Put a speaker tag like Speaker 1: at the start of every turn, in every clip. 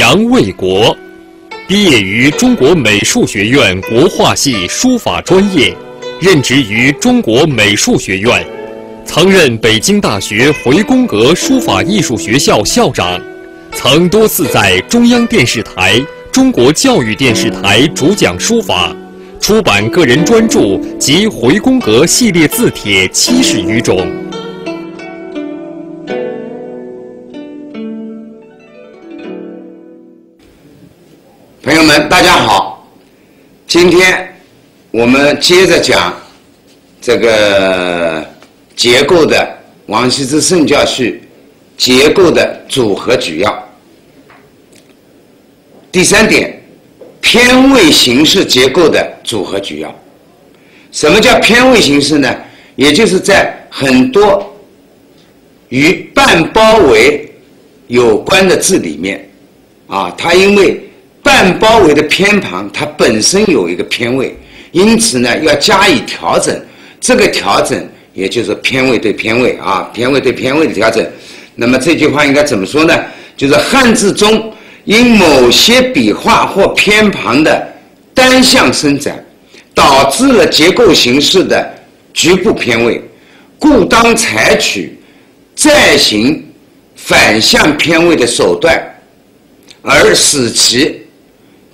Speaker 1: 杨卫国，毕业于中国美术学院国画系书法专业，任职于中国美术学院，曾任北京大学回宫阁书法艺术学校校长，曾多次在中央电视台、中国教育电视台主讲书法，出版个人专著及回宫阁系列字帖七十余种。
Speaker 2: 朋友们，大家好！今天我们接着讲这个结构的王羲之圣教序结构的组合举要。第三点，偏位形式结构的组合举要。什么叫偏位形式呢？也就是在很多与半包围有关的字里面，啊，它因为半包围的偏旁，它本身有一个偏位，因此呢要加以调整。这个调整也就是偏位对偏位啊，偏位对偏位的调整。那么这句话应该怎么说呢？就是汉字中因某些笔画或偏旁的单向伸展，导致了结构形式的局部偏位，故当采取再行反向偏位的手段，而使其。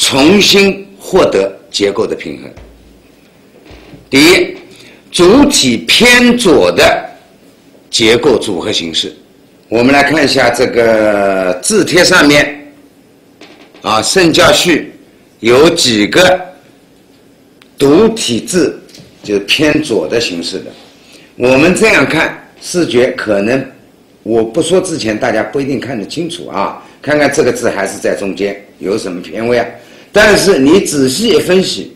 Speaker 2: 重新获得结构的平衡。第一，主体偏左的结构组合形式，我们来看一下这个字帖上面，啊，圣教序有几个独体字就是偏左的形式的。我们这样看，视觉可能我不说之前，大家不一定看得清楚啊。看看这个字还是在中间，有什么偏位啊？但是你仔细一分析，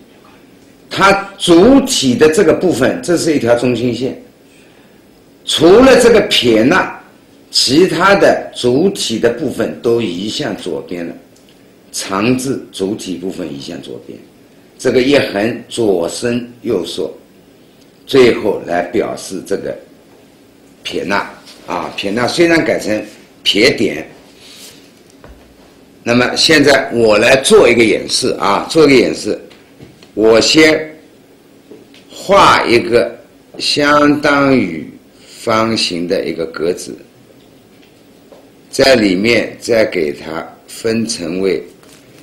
Speaker 2: 它主体的这个部分，这是一条中心线。除了这个撇捺，其他的主体的部分都移向左边了。长字主体部分移向左边，这个一横左伸右缩，最后来表示这个撇捺啊，撇捺虽然改成撇点。那么现在我来做一个演示啊，做一个演示。我先画一个相当于方形的一个格子，在里面再给它分成为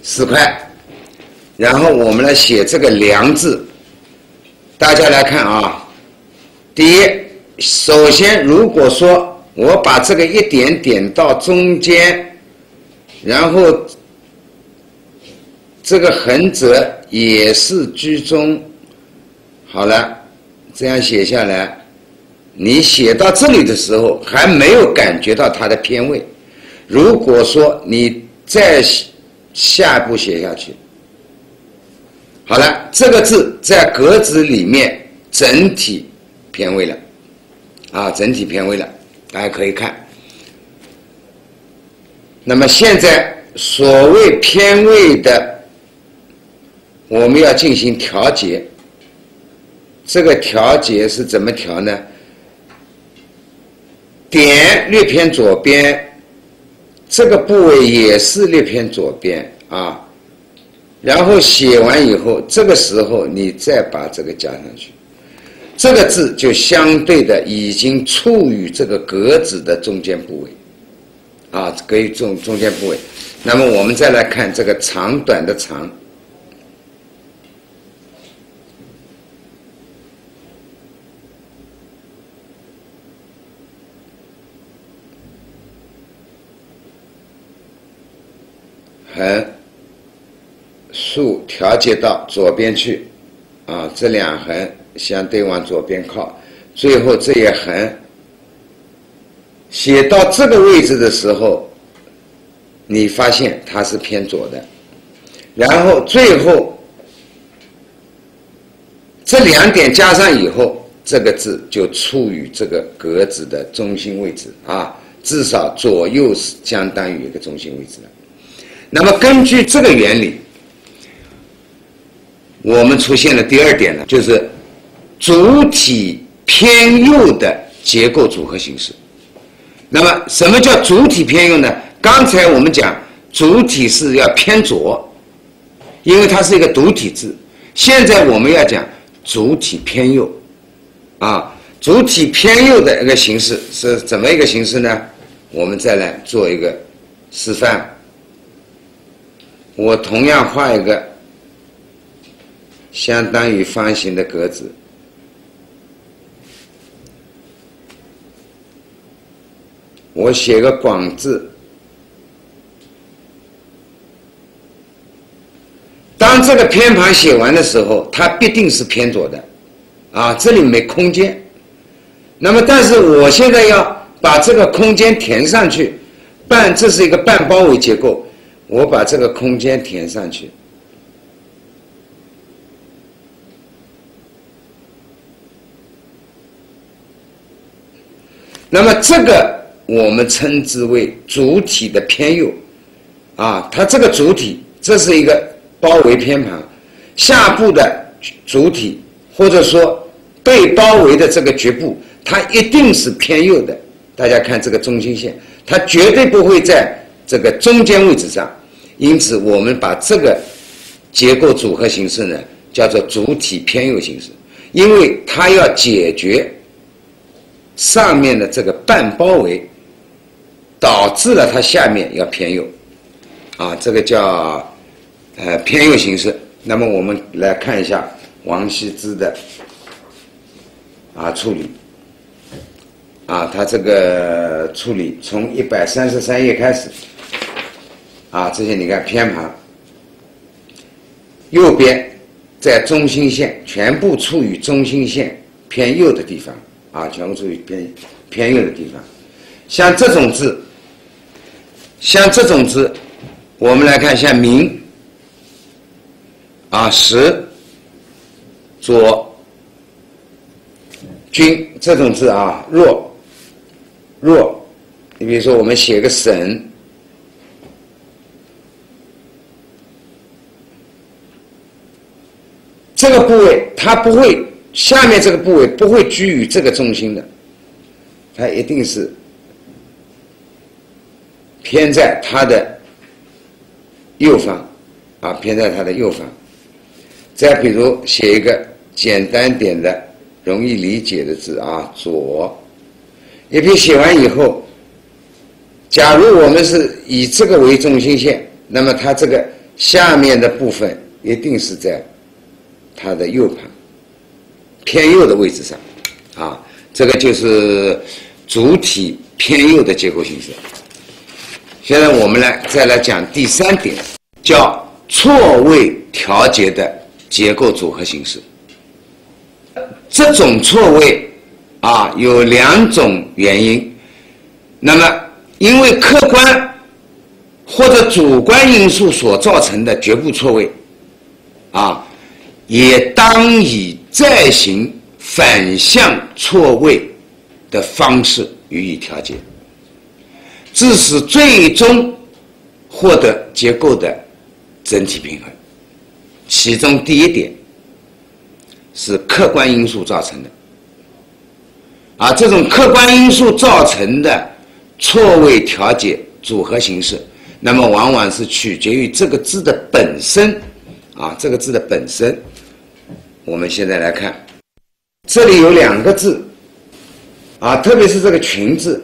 Speaker 2: 四块，然后我们来写这个“梁”字。大家来看啊，第一，首先如果说我把这个一点点到中间。然后，这个横折也是居中。好了，这样写下来，你写到这里的时候还没有感觉到它的偏位。如果说你再下一步写下去，好了，这个字在格子里面整体偏位了，啊，整体偏位了，大家可以看。那么现在所谓偏位的，我们要进行调节。这个调节是怎么调呢？点略偏左边，这个部位也是略偏左边啊。然后写完以后，这个时候你再把这个加上去，这个字就相对的已经处于这个格子的中间部位。啊，可以中中间部位。那么我们再来看这个长短的长，横竖调节到左边去，啊，这两横相对往左边靠，最后这一横。写到这个位置的时候，你发现它是偏左的，然后最后这两点加上以后，这个字就处于这个格子的中心位置啊，至少左右是相当于一个中心位置了。那么根据这个原理，我们出现了第二点呢，就是主体偏右的结构组合形式。那么，什么叫主体偏右呢？刚才我们讲主体是要偏左，因为它是一个独体字。现在我们要讲主体偏右，啊，主体偏右的一个形式是怎么一个形式呢？我们再来做一个示范。我同样画一个相当于方形的格子，我写个“广”字。当这个偏旁写完的时候，它必定是偏左的，啊，这里没空间。那么，但是我现在要把这个空间填上去，半这是一个半包围结构。我把这个空间填上去，那么这个我们称之为主体的偏右，啊，它这个主体这是一个包围偏旁，下部的主体或者说被包围的这个局部，它一定是偏右的。大家看这个中心线，它绝对不会在这个中间位置上。因此，我们把这个结构组合形式呢，叫做主体偏右形式，因为它要解决上面的这个半包围，导致了它下面要偏右，啊，这个叫呃偏右形式。那么我们来看一下王羲之的啊处理，啊，他这个处理从一百三十三页开始。啊，这些你看偏旁，右边在中心线，全部处于中心线偏右的地方，啊，全部处于偏偏右的地方。像这种字，像这种字，我们来看，一下明，啊，实，左，君这种字啊，若，若，你比如说我们写个省。这个部位它不会，下面这个部位不会居于这个中心的，它一定是偏在它的右方，啊，偏在它的右方。再比如写一个简单点的、容易理解的字啊，左。一笔写完以后，假如我们是以这个为中心线，那么它这个下面的部分一定是在。它的右旁偏右的位置上，啊，这个就是主体偏右的结构形式。现在我们来再来讲第三点，叫错位调节的结构组合形式。这种错位啊，有两种原因。那么，因为客观或者主观因素所造成的局部错位，啊。也当以再行反向错位的方式予以调节，致使最终获得结构的整体平衡。其中第一点是客观因素造成的，啊，这种客观因素造成的错位调节组合形式，那么往往是取决于这个字的本身，啊，这个字的本身。我们现在来看，这里有两个字，啊，特别是这个“群”字，“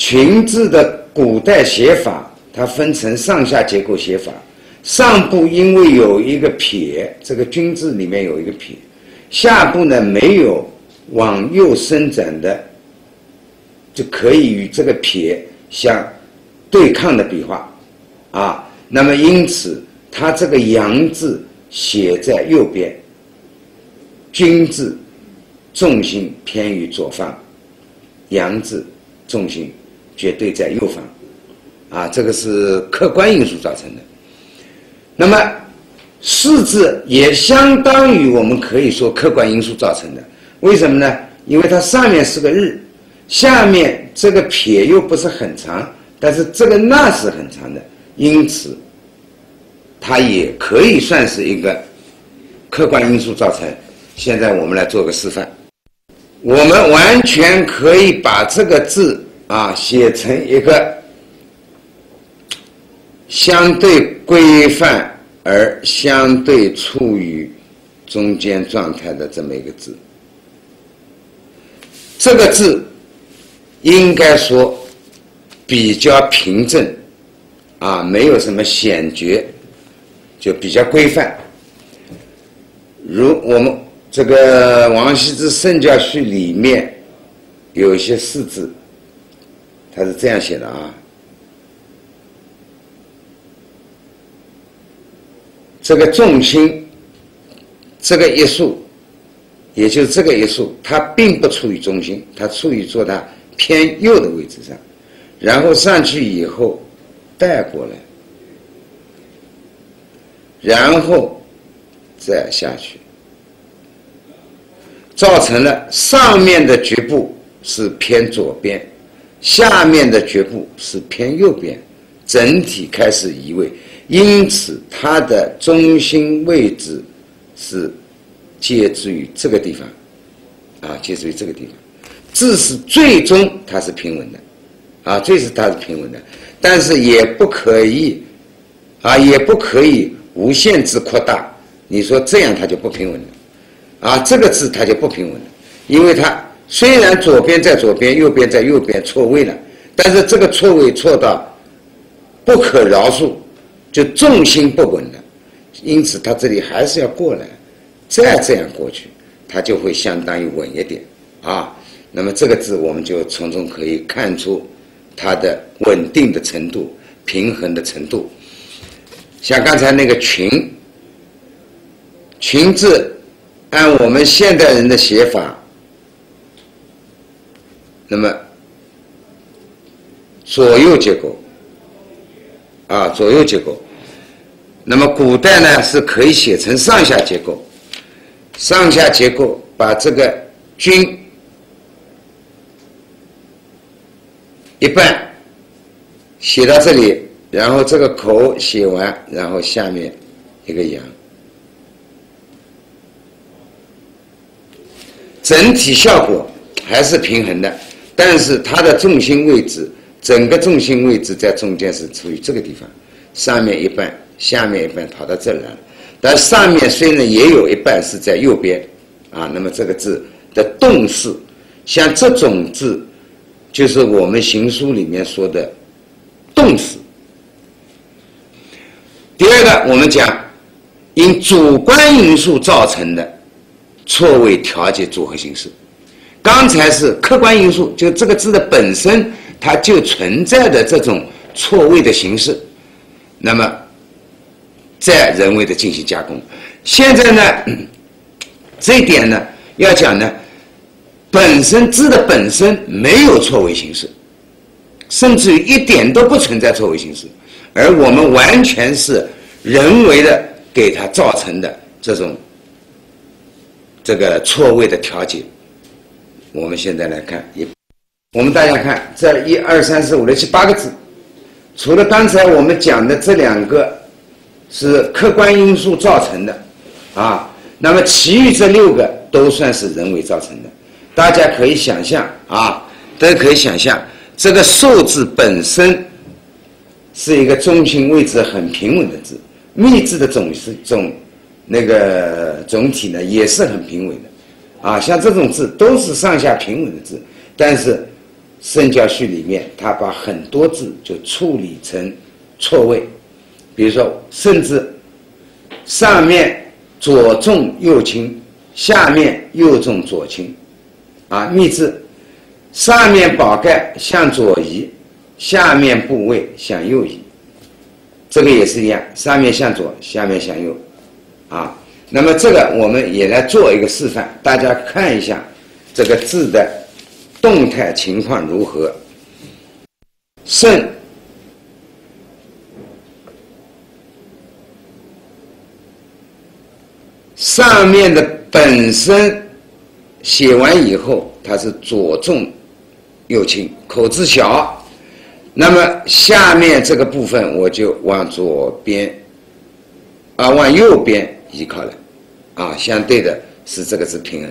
Speaker 2: 群”字的古代写法，它分成上下结构写法。上部因为有一个撇，这个“君”字里面有一个撇，下部呢没有往右伸展的，就可以与这个撇相对抗的笔画，啊，那么因此它这个“阳”字写在右边。君字重心偏于左方，阳字重心绝对在右方，啊，这个是客观因素造成的。那么四字也相当于我们可以说客观因素造成的。为什么呢？因为它上面是个日，下面这个撇又不是很长，但是这个捺是很长的，因此它也可以算是一个客观因素造成。现在我们来做个示范，我们完全可以把这个字啊写成一个相对规范而相对处于中间状态的这么一个字。这个字应该说比较平正，啊，没有什么险绝，就比较规范。如我们这个王羲之《圣教序》里面有一些四字，他是这样写的啊：这个重心，这个一竖。也就是这个一竖，它并不处于中心，它处于做它偏右的位置上，然后上去以后带过来，然后再下去，造成了上面的局部是偏左边，下面的局部是偏右边，整体开始移位，因此它的中心位置是。介之于这个地方，啊，介之于这个地方，字是最终它是平稳的，啊，最是它是平稳的，但是也不可以，啊，也不可以无限制扩大。你说这样它就不平稳了，啊，这个字它就不平稳了，因为它虽然左边在左边，右边在右边错位了，但是这个错位错到不可饶恕，就重心不稳了，因此它这里还是要过来。再这样过去，它就会相当于稳一点啊。那么这个字，我们就从中可以看出它的稳定的程度、平衡的程度。像刚才那个“群”，“群”字，按我们现代人的写法，那么左右结构啊，左右结构。那么古代呢，是可以写成上下结构。上下结构，把这个“君”一半写到这里，然后这个口写完，然后下面一个“阳”，整体效果还是平衡的，但是它的重心位置，整个重心位置在中间是处于这个地方，上面一半，下面一半跑到这来了。但上面虽然也有一半是在右边，啊，那么这个字的动势，像这种字，就是我们行书里面说的动势。第二个，我们讲因主观因素造成的错位调节组合形式。刚才是客观因素，就这个字的本身它就存在的这种错位的形式，那么。再人为的进行加工，现在呢，这一点呢，要讲呢，本身字的本身没有错位形式，甚至于一点都不存在错位形式，而我们完全是人为的给它造成的这种这个错位的调节。我们现在来看，一，我们大家看这一二三四五六七八个字，除了刚才我们讲的这两个。是客观因素造成的，啊，那么其余这六个都算是人为造成的。大家可以想象啊，大家可以想象，这个“寿”字本身是一个中心位置很平稳的字，“密”字的总是总那个总体呢也是很平稳的，啊，像这种字都是上下平稳的字，但是《圣教序》里面他把很多字就处理成错位。比如说，甚至上面左重右轻，下面右重左轻，啊，密字上面宝盖向左移，下面部位向右移，这个也是一样，上面向左，下面向右，啊，那么这个我们也来做一个示范，大家看一下这个字的动态情况如何，肾。上面的本身写完以后，它是左重右轻，口字小。那么下面这个部分我就往左边啊，往右边移靠了啊相对的是这个是平衡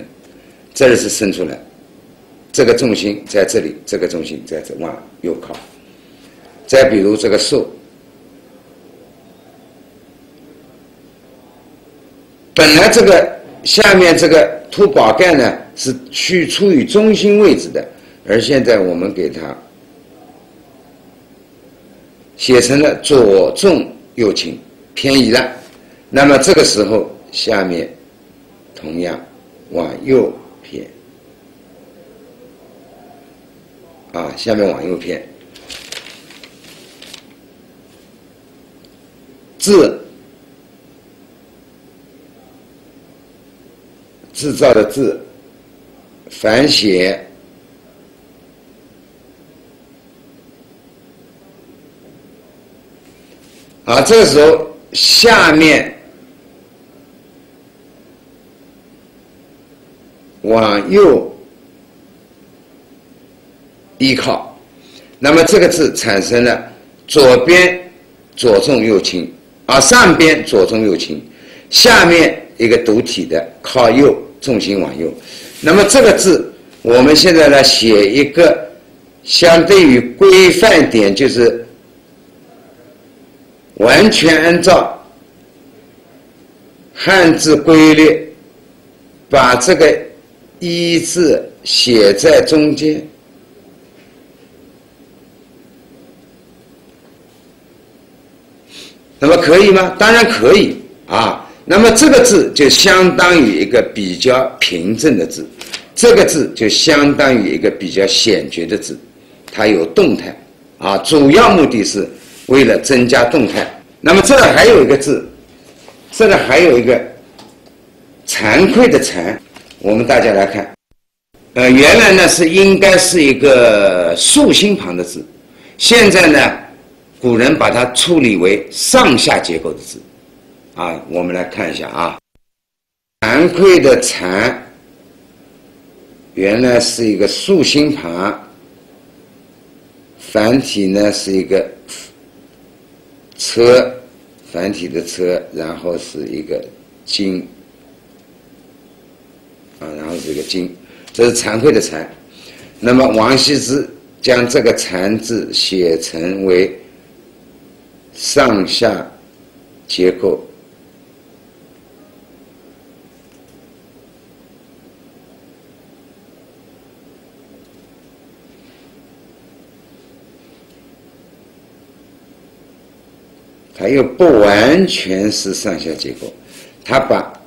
Speaker 2: 这里是伸出来这个重心在这里这个重心在这往右靠。再比如这个树本来这个下面这个凸宝盖呢是去处于中心位置的而现在我们给它写成了左重右轻偏移了。那么这个时候下面同样往右偏，啊，下面往右偏，字。制造的字，反写啊，这时候下面往右依靠，那么这个字产生了左边左重右轻，啊，上边左重右轻，下面一个独体的靠右。重心往右，那么这个字，我们现在来写一个相对于规范点，就是完全按照汉字规律，把这个“一”字写在中间，那么可以吗？当然可以啊。那么这个字就相当于一个比较平正的字，这个字就相当于一个比较显绝的字，它有动态，啊，主要目的是为了增加动态。那么这儿还有一个字，这儿还有一个惭愧的惭，我们大家来看，呃，原来呢是应该是一个竖心旁的字，现在呢，古人把它处理为上下结构的字。啊，我们来看一下啊，惭愧的惭，原来是一个竖心旁，繁体呢是一个车，繁体的车，然后是一个金，啊，然后是一个金，这是惭愧的惭。那么王羲之将这个惭字写成为上下结构。它又不完全是上下结构，他把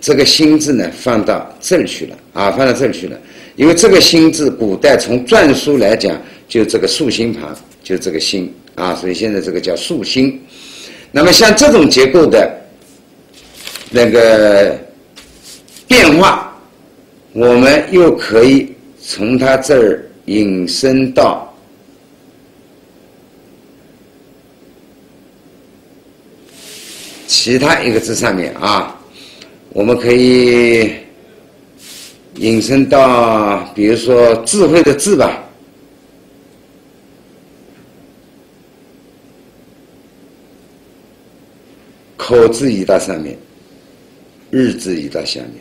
Speaker 2: 这个“心”字呢放到这儿去了啊，放到这儿去了。因为这个“心”字，古代从篆书来讲，就这个竖心旁，就这个“心”啊，所以现在这个叫竖心。那么像这种结构的那个变化，我们又可以从它这儿引申到。其他一个字上面啊，我们可以引申到，比如说智慧的“智”吧，口字移到上面，日字移到下面，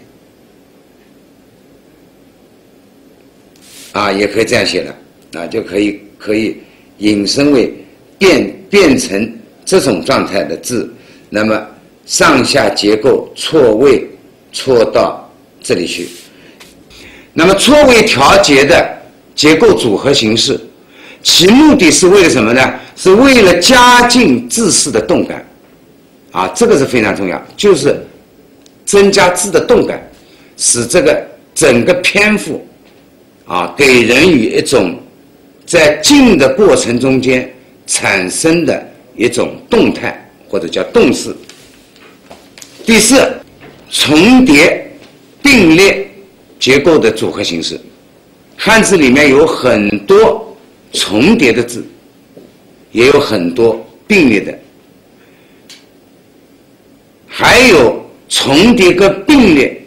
Speaker 2: 啊，也可以这样写了，啊，就可以可以引申为变变成这种状态的字，那么。上下结构错位错到这里去，那么错位调节的结构组合形式，其目的是为了什么呢？是为了加进字势的动感，啊，这个是非常重要，就是增加字的动感，使这个整个篇幅啊，给人以一种在静的过程中间产生的一种动态或者叫动势。第四，重叠并列结构的组合形式。汉字里面有很多重叠的字，也有很多并列的，还有重叠跟并列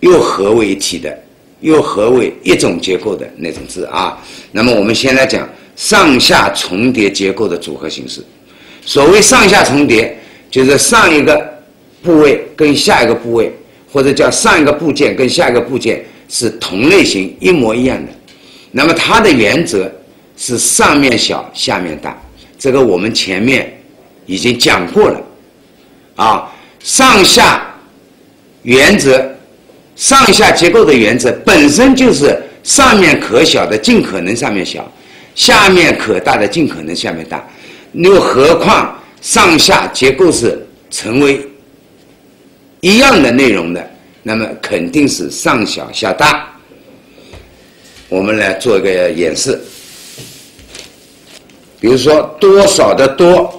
Speaker 2: 又合为一体的，又合为一种结构的那种字啊。那么我们先来讲上下重叠结构的组合形式。所谓上下重叠，就是上一个。部位跟下一个部位，或者叫上一个部件跟下一个部件是同类型一模一样的，那么它的原则是上面小下面大，这个我们前面已经讲过了，啊，上下原则，上下结构的原则本身就是上面可小的尽可能上面小，下面可大的尽可能下面大。又何况上下结构是成为一样的内容的，那么肯定是上小下大。我们来做一个演示，比如说多少的多。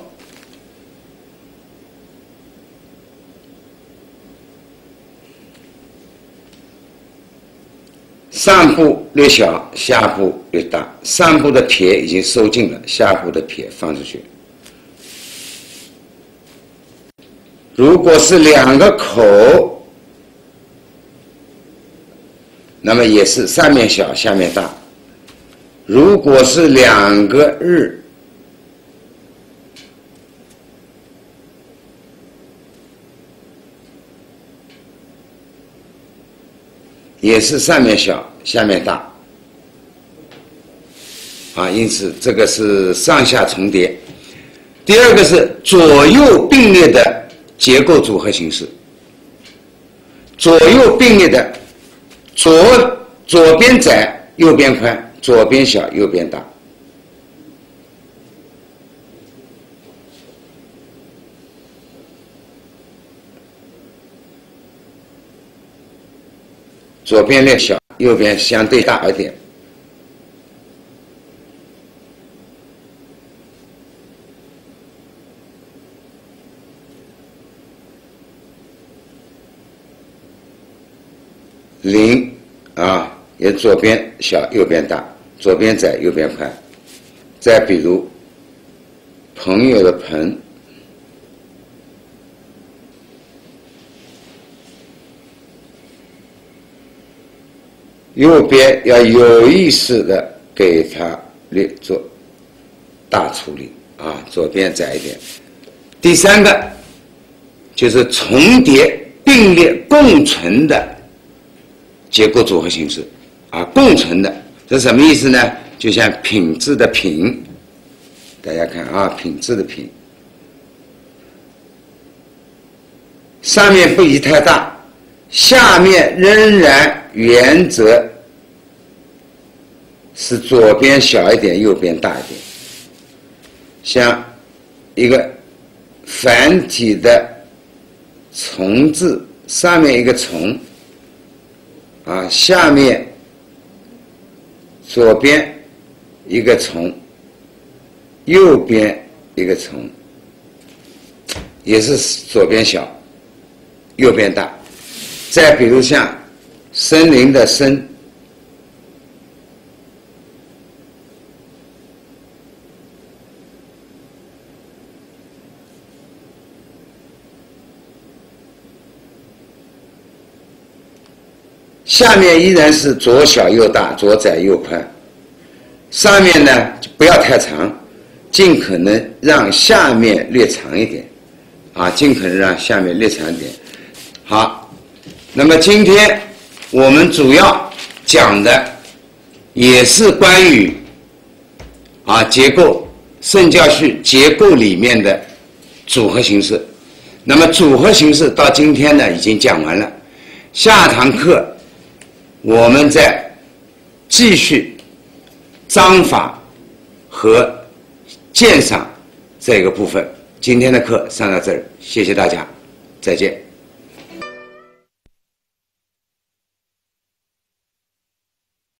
Speaker 2: 上部略小，下部略大。上部的撇已经收进了，下部的撇放出去。如果是两个口，那么也是上面小，下面大。如果是两个日。也是上面小，下面大，啊，因此这个是上下重叠。第二个是左右并列的结构组合形式，左右并列的，左左边窄，右边宽，左边小，右边大。左边略小，右边相对大一点。零啊，也左边小，右边大，左边窄，右边宽。再比如，朋友的朋。右边要有意识的给它略做大处理啊，左边窄一点。第三个就是重叠并列共存的结构组合形式啊，共存的这什么意思呢？就像品质的品，大家看啊，品质的品，上面不宜太大，下面仍然。原则是左边小一点，右边大一点。像一个繁体的“虫”字，上面一个“虫”，啊，下面左边一个“虫”，右边一个“虫”，也是左边小，右边大。再比如像。森林的森，下面依然是左小右大，左窄右宽。上面呢就不要太长，尽可能让下面略长一点，啊，尽可能让下面略长一点。好，那么今天。我们主要讲的也是关于啊结构圣教序结构里面的组合形式。那么组合形式到今天呢已经讲完了，下堂课我们再继续章法和鉴赏这个部分。今天的课上到这儿，谢谢大家，再见。